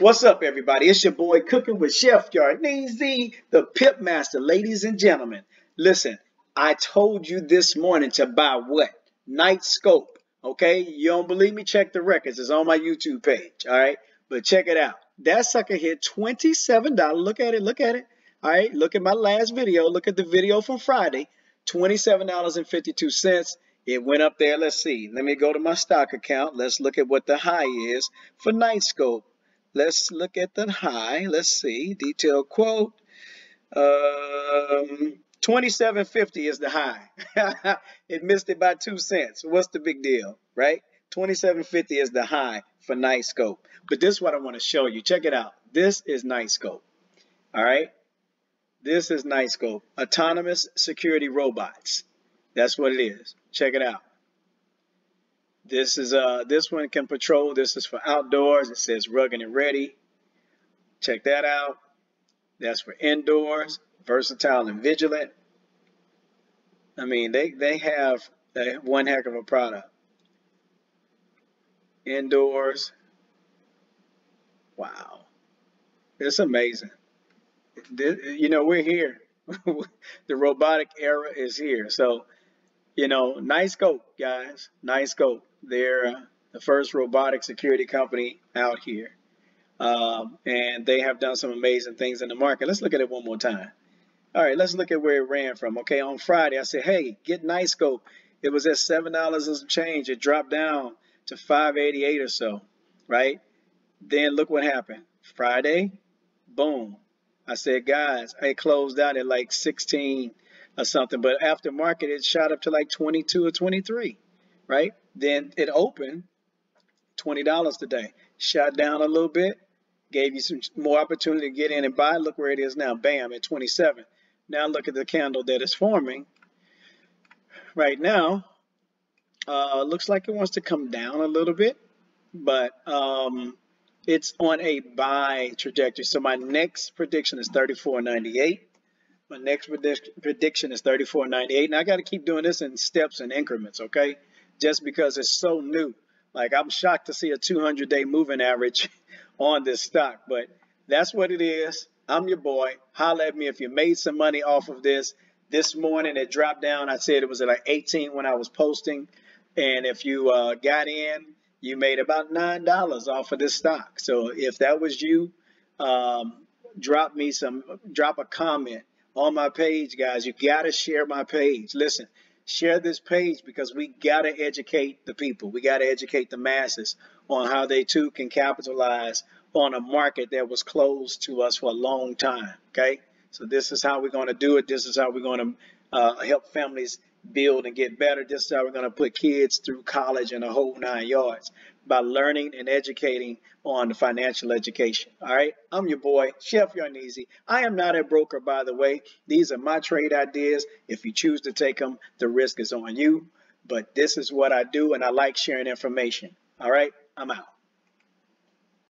What's up, everybody? It's your boy Cooking with Chef Yarneezy, the Pip Master. Ladies and gentlemen, listen, I told you this morning to buy what? Knightscope. Okay? You don't believe me? Check the records. It's on my YouTube page. All right? But check it out. That sucker hit $27. Look at it. Look at it. All right? Look at my last video. Look at the video from Friday. $27.52. It went up there. Let's see. Let me go to my stock account. Let's look at what the high is for Knightscope. Let's look at the high. Let's see. Detail quote. Um, 2750 is the high. it missed it by two cents. What's the big deal, right? 2750 is the high for Knightscope. But this is what I want to show you. Check it out. This is Knightscope. All right. This is Knightscope. Autonomous security robots. That's what it is. Check it out. This is uh this one can patrol. This is for outdoors. It says rugged and ready. Check that out. That's for indoors, versatile and vigilant. I mean, they they have a, one heck of a product. Indoors. Wow. It's amazing. You know, we're here. the robotic era is here. So, you know, Knightscope, guys. Knightscope. They're uh, the first robotic security company out here. Um, and they have done some amazing things in the market. Let's look at it one more time. All right, let's look at where it ran from. Okay, on Friday, I said, hey, get Knightscope. It was at $7 and some change. It dropped down to 588 or so, right? Then look what happened. Friday, boom. I said, guys, it closed out at like 16 or something, but after market, it shot up to like 22 or 23, right? Then it opened $20 today. Shot down a little bit, gave you some more opportunity to get in and buy. Look where it is now. Bam, at 27. Now look at the candle that is forming. Right now, uh, looks like it wants to come down a little bit, but um, it's on a buy trajectory. So my next prediction is 34.98. My next prediction is 34.98. And I got to keep doing this in steps and increments, okay? just because it's so new. Like I'm shocked to see a 200 day moving average on this stock, but that's what it is. I'm your boy. Holla at me if you made some money off of this. This morning it dropped down. I said it was at like 18 when I was posting. And if you uh, got in, you made about $9 off of this stock. So if that was you, um, drop me some, drop a comment on my page, guys. You got to share my page. Listen, share this page because we got to educate the people. We got to educate the masses on how they too can capitalize on a market that was closed to us for a long time. Okay. So this is how we're going to do it. This is how we're going to uh, help families build and get better. This is how we're going to put kids through college and a whole nine yards by learning and educating on financial education. All right. I'm your boy, Chef Yarneezy. I am not a broker, by the way. These are my trade ideas. If you choose to take them, the risk is on you. But this is what I do, and I like sharing information. All right. I'm out.